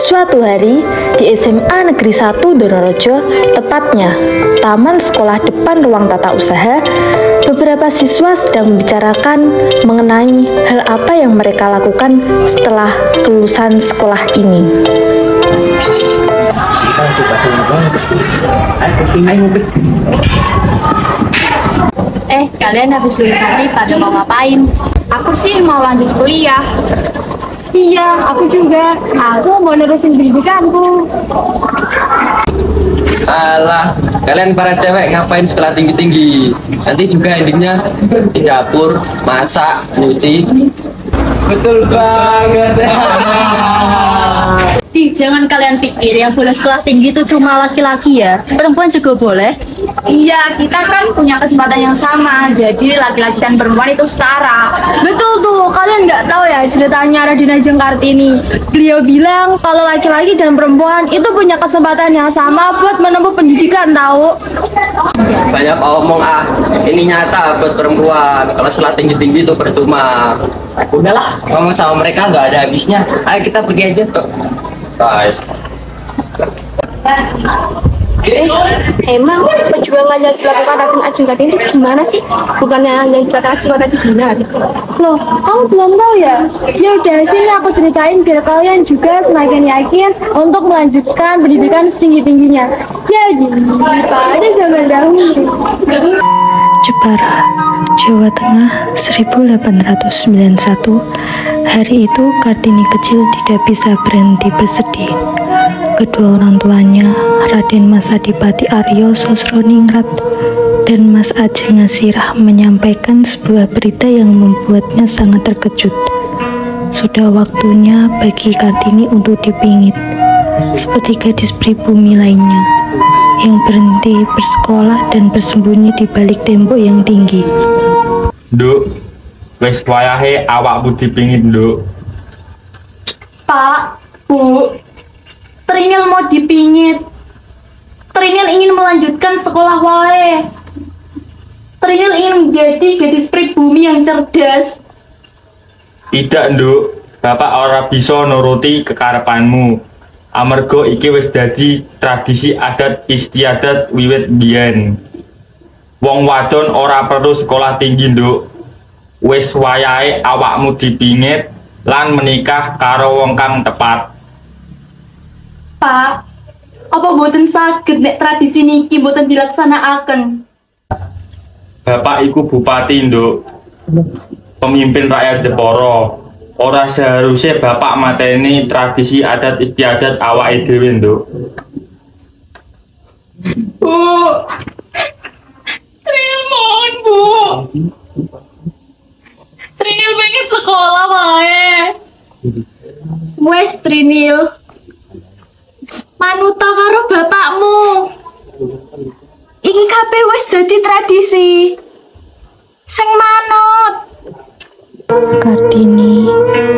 Suatu hari di SMA Negeri 1 Donorejo, tepatnya Taman Sekolah depan ruang tata usaha, beberapa siswa sedang membicarakan mengenai hal apa yang mereka lakukan setelah kelulusan sekolah ini. Eh, kalian habis lulus nanti pada mau ngapain? Aku sih mau lanjut kuliah. Iya, aku juga. Aku mau nerusin pendidikanku. Alah, kalian para cewek ngapain sekolah tinggi-tinggi? Nanti juga endingnya di dapur, masak, nyuci. Betul banget. Ih, jangan kalian pikir yang boleh sekolah tinggi itu cuma laki-laki ya. Perempuan juga boleh. Iya, kita kan punya kesempatan yang sama. Jadi laki-laki dan perempuan itu setara. Betul tuh, kalian nggak tahu ya ceritanya Radina Jengkartini. Beliau bilang kalau laki-laki dan perempuan itu punya kesempatan yang sama buat menempuh pendidikan tahu. Banyak omong ah, ini nyata buat perempuan. Kalau sekolah tinggi-tinggi itu percuma. Udahlah, ngomong sama mereka nggak ada habisnya. Ayo kita pergi aja. Baik. Emang perjuangan yang dilakukan Raden Ajeng tadi itu gimana sih? Bukannya yang dikatakan Siswa tadi benar? Loh, kamu belum tahu ya? Ya udah sini aku ceritain biar kalian juga semakin yakin untuk melanjutkan pendidikan setinggi-tingginya. Jadi, pada zaman dahulu, Jepara, Jawa Tengah 1891 Hari itu Kartini kecil tidak bisa berhenti bersedih Kedua orang tuanya, Raden Mas Adipati Aryo Sosroningrat dan Mas Ajeng Asirah menyampaikan sebuah berita yang membuatnya sangat terkejut. Sudah waktunya bagi Kartini untuk dipingit, seperti gadis pribumi lainnya yang berhenti bersekolah dan bersembunyi di balik tembok yang tinggi. Nduk, wis wayahe awakmu dipingit, Nduk. Pak, Bu, Trinil mau dipingit. Trinil ingin melanjutkan sekolah wae. Trinil ingin menjadi gadis pribumi yang cerdas. Tidak, Nduk. Bapak ora bisa nuruti kekarepanmu. Amarga iki wis dadi tradisi adat istiadat wiwit biyen. Wong wadon ora perlu sekolah tinggi, Nduk. Wis wayahe awakmu dipingit lan menikah karo wong kang tepat. Pak, apa boten saged nek tradisi niki boten dilaksanakaken? Bapak iku bupati, Nduk. Pemimpin rakyat Jepara. Ora seharusnya Bapak mateni tradisi adat istiadat awake dhewe, Nduk. Bu, Trinil mohon Bu. Trinil pengen sekolah wae. Wes Trinil. Manuta karo bapakmu. Iki kabeh wis dadi tradisi. Sing manut. Kartini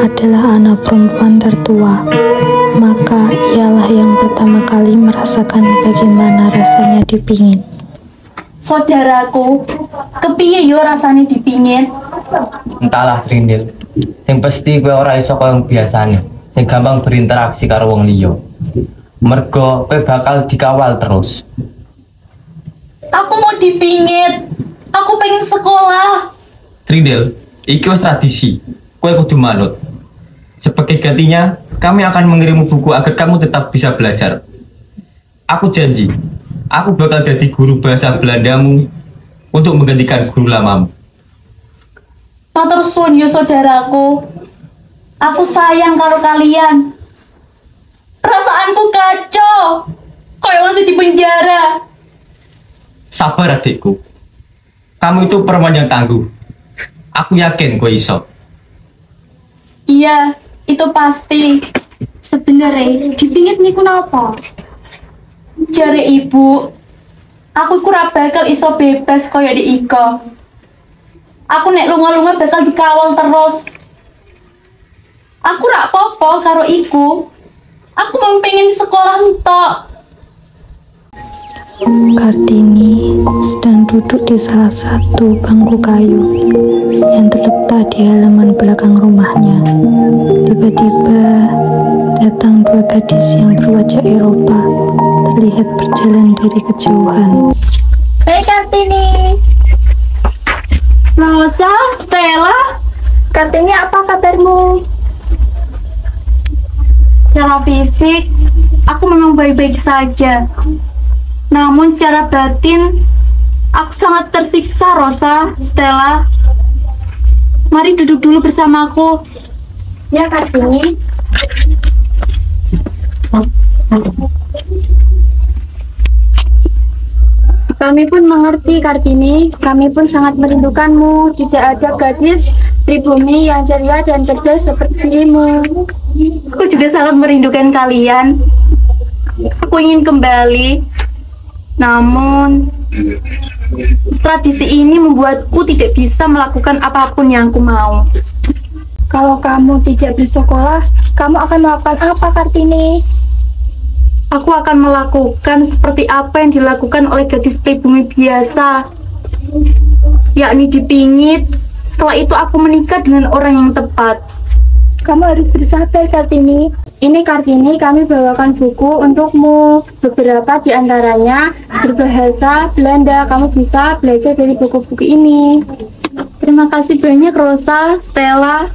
adalah anak perempuan tertua, maka ialah yang pertama kali merasakan bagaimana rasanya dipingit. Saudaraku, kepiye yo rasane dipingit? Entahlah Trindil. Yang pasti gue ora iso kaya biasane. Sing gampang berinteraksi karo wong liya. Mergo kowe bakal dikawal terus. Aku mau dipingit. Aku pengen sekolah. Trindel, iki wis tradisi. Kue kudu manut. Sebagai gantinya, kami akan mengirim buku agar kamu tetap bisa belajar. Aku janji, aku bakal jadi guru bahasa Belandamu untuk menggantikan guru lamamu. Suwun yo saudaraku. Aku sayang karo kalian. Perasaanku kacau. Kayak masih di penjara. Sabar adikku. Kamu itu perempuan yang tangguh. Aku yakin kau iso. Iya, itu pasti. Sebenarnya dipingit niku napa? Jare ibu, aku kurang bakal iso bebas kaya di Iko. Aku nek lunga-lunga bakal dikawal terus. Aku rak popo karo iku. Aku mau pengen sekolah entok. Kartini sedang duduk di salah satu bangku kayu yang terletak di halaman belakang rumahnya. Tiba-tiba datang dua gadis yang berwajah Eropa terlihat berjalan dari kejauhan. Hei Kartini. Rosa, Stella, Kartini apa kabarmu? Secara fisik aku memang baik-baik saja. Namun secara batin aku sangat tersiksa, Rosa, Stella. Mari duduk dulu bersamaku. Ya Kartini. Kami pun mengerti Kartini, kami pun sangat merindukanmu. Tidak ada gadis pribumi yang ceria dan cerdas dirimu. Aku juga sangat merindukan kalian. Aku ingin kembali. Namun tradisi ini membuatku tidak bisa melakukan apa pun yang aku mau. Kalau kamu tidak bersekolah, kamu akan melakukan apa Kartini? Aku akan melakukan seperti apa yang dilakukan oleh gadis pribumi biasa, yakni dipingit. Setelah itu aku menikah dengan orang yang tepat. Kamu harus bersabar Kartini. Ini Kartini kami bawakan buku untukmu. Beberapa di antaranya berbahasa Belanda. Kamu bisa belajar dari buku-buku ini. Terima kasih banyak Rosa, Stella.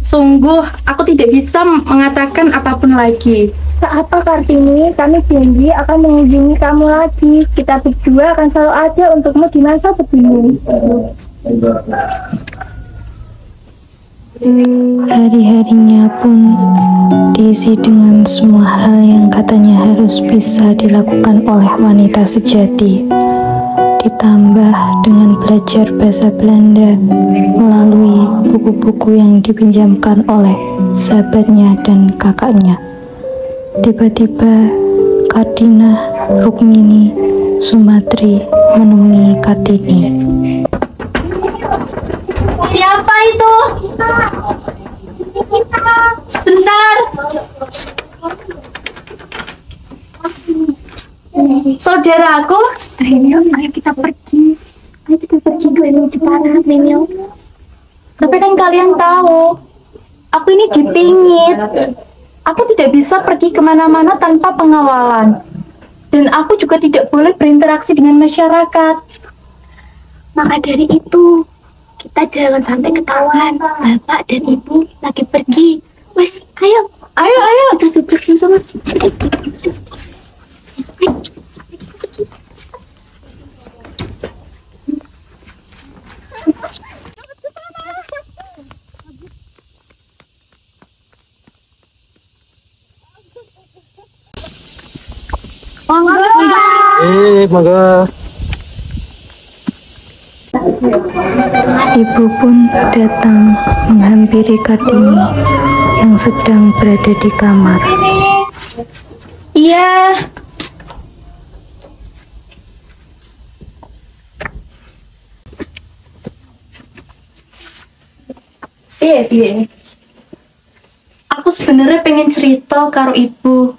Sungguh, aku tidak bisa mengatakan apa pun lagi. Tak apa Kartini, kami janji akan mengunjungi kamu lagi. Kita berdua akan selalu ada untukmu di masa sebelum. Hari-harinya pun diisi dengan semua hal yang katanya harus bisa dilakukan oleh wanita sejati. Ditambah dengan belajar bahasa Belanda melalui buku-buku yang dipinjamkan oleh sahabatnya dan kakaknya. Tiba-tiba Kartina Rukmini Sumatri menemui Kartini. Itu? Sebentar. Saudaraku, Daniel, ayo kita pergi. Ayo kita pergi ke Jepara, Daniel. tapi kan kalian tahu, aku ini dipingit. Aku tidak bisa pergi ke mana-mana tanpa pengawalan. Dan aku juga tidak boleh berinteraksi dengan masyarakat. Maka dari itu, kita jangan sampai ketahuan. Bapak dan Ibu lagi pergi. Wes, ayo. Ayo, ayo. Duduk sama-sama. Eh, mangga. Ibu pun datang menghampiri Kartini yang sedang berada di kamar. Iya. Iya, iya. Aku sebenarnya pengen cerita karo ibu.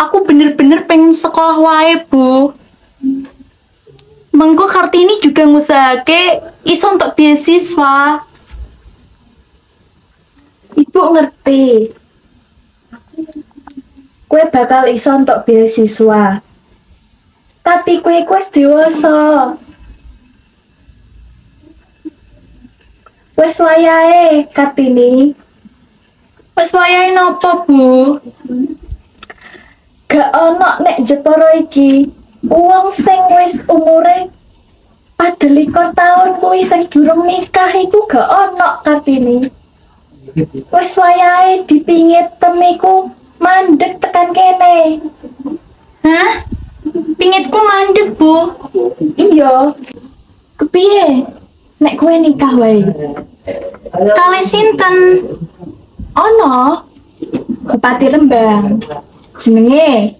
Aku bener-bener pengen sekolah wae, Bu. Mengko Kartini juga ngusahake iso untuk beasiswa. Ibu ngerti. Kue bakal iso untuk beasiswa. Tapi kue kue dewasa. Wes wayahe Kartini. Wes wayahe nopo, Bu? Gak ono nek Jepara iki wong sing wis umure padelikur tahun kuwi sing durung nikah iku gak ono Kartini. Wis wayahe dipingit temiku mandek tekan kene. Hah? Pingitku mandek, Bu. Iya. Kepiye? Nek kowe nikah wae. Kali sinten? Ono Bupati Lembang. Jenenge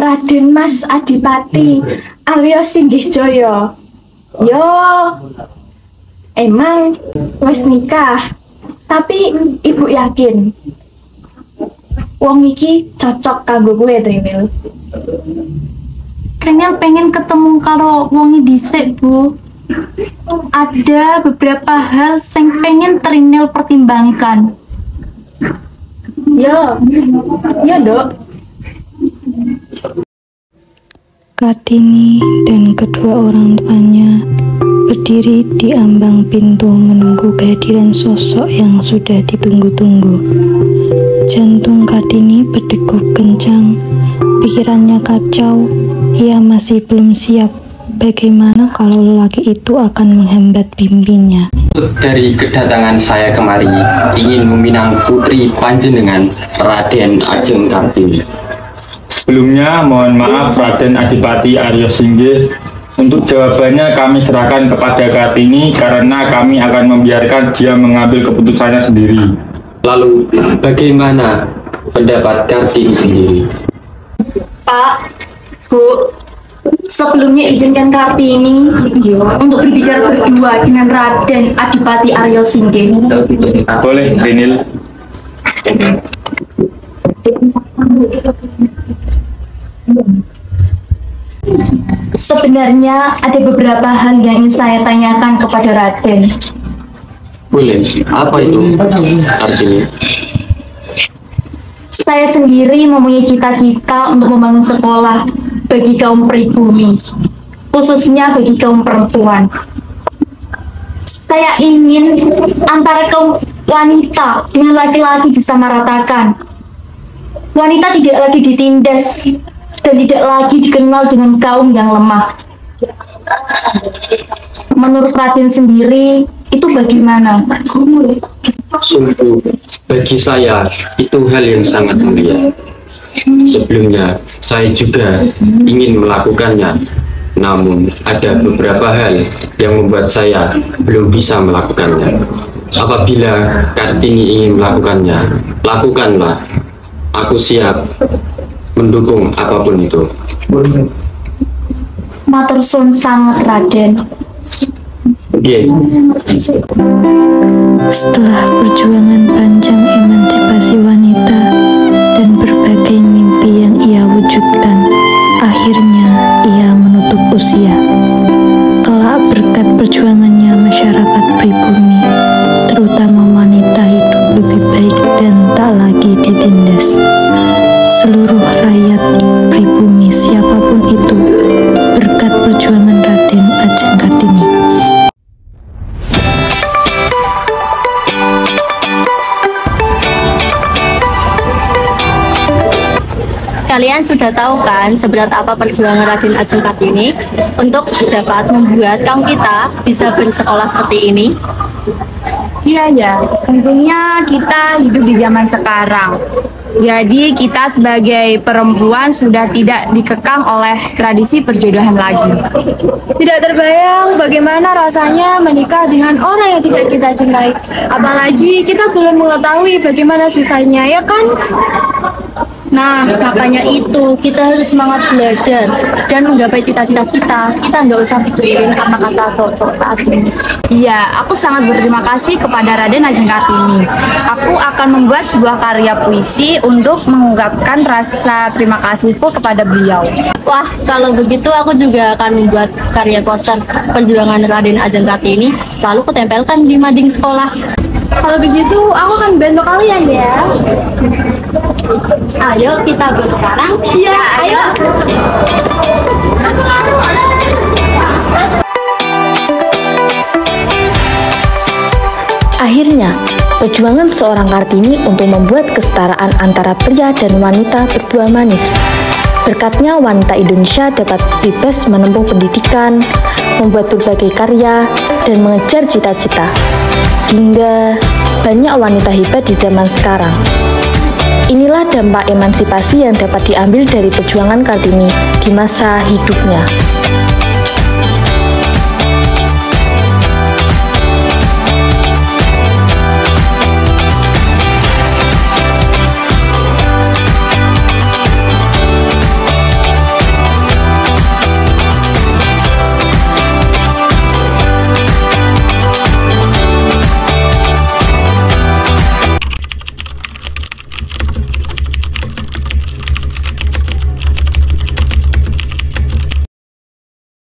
Raden Mas Adipati alias Singgih Joyo. Yo emang wis nikah. Tapi ibu yakin wong iki cocok kanggo gue Trinil. Kayaknya pengen ketemu karo wongi dhisik, Bu. Ada beberapa hal yang pengen Trinil pertimbangkan. Iya. Iya, Dok. Kartini dan kedua orang tuanya berdiri di ambang pintu menunggu kehadiran sosok yang sudah ditunggu-tunggu. Jantung Kartini berdegup kencang, pikirannya kacau, ia masih belum siap. Bagaimana kalau lelaki itu akan menghambat bimbingnya? Dari kedatangan saya kemari ingin meminang putri panjenengan Raden Ajeng Kartini. Sebelumnya mohon maaf Raden Adipati Aryo Singgih untuk jawabannya kami serahkan kepada Kartini karena kami akan membiarkan dia mengambil keputusannya sendiri. Lalu bagaimana pendapat Kartini sendiri? Pak, Bu, sebelumnya izinkan Kartini untuk berbicara berdua dengan Raden Adipati Aryo Singgih. Boleh, Rinil. Sebenarnya ada beberapa hal yang ingin saya tanyakan kepada Raden. Boleh, apa itu Kartini? Saya sendiri mempunyai cita-cita untuk membangun sekolah bagi kaum pribumi, khususnya bagi kaum perempuan. Saya ingin antara kaum wanita dengan laki-laki disamaratakan. Wanita tidak lagi ditindas dan tidak lagi dikenal dengan kaum yang lemah. Menurut Raden sendiri, itu bagaimana? Sungguh, bagi saya itu hal yang sangat mulia. Sebelumnya, saya juga ingin melakukannya, namun ada beberapa hal yang membuat saya belum bisa melakukannya. Apabila Kartini ingin melakukannya, lakukanlah. Aku siap mendukung apa pun itu. Matur suwun sangat Raden. Oke, Setelah perjuangan panjang emansipasi wanita dan berbagai mimpi yang ia wujudkan, akhirnya ia menutup usia. Kelak berkat perjuangannya Kalian sudah tahu kan seberat apa perjuangan Raden Ajeng Kartini untuk dapat membuat kaum kita bisa bersekolah seperti ini? Iya ya, tentunya kita hidup di zaman sekarang. Jadi kita sebagai perempuan sudah tidak dikekang oleh tradisi perjodohan lagi. Tidak terbayang bagaimana rasanya menikah dengan orang yang tidak kita cintai. Apalagi kita belum mengetahui bagaimana sifatnya, ya kan? Nah, makanya itu kita harus semangat belajar dan menggapai cita-cita kita. Kita nggak usah pikirin kata-kata cowok-cowok tadi. Iya, aku sangat berterima kasih kepada Raden Ajeng Kartini. Aku akan membuat sebuah karya puisi untuk mengungkapkan rasa terima kasihku kepada beliau. Wah, kalau begitu aku juga akan membuat karya poster perjuangan Raden Ajeng Kartini, lalu kutempelkan di mading sekolah. Kalau begitu, aku akan bantu kalian ya. Ayo kita buat sekarang. Iya, ayo. Akhirnya, perjuangan seorang Kartini untuk membuat kesetaraan antara pria dan wanita berbuah manis. Berkatnya wanita Indonesia dapat bebas menempuh pendidikan, membuat berbagai karya, dan mengejar cita-cita. Hingga banyak wanita hebat di zaman sekarang. Inilah dampak emansipasi yang dapat diambil dari perjuangan Kartini di masa hidupnya.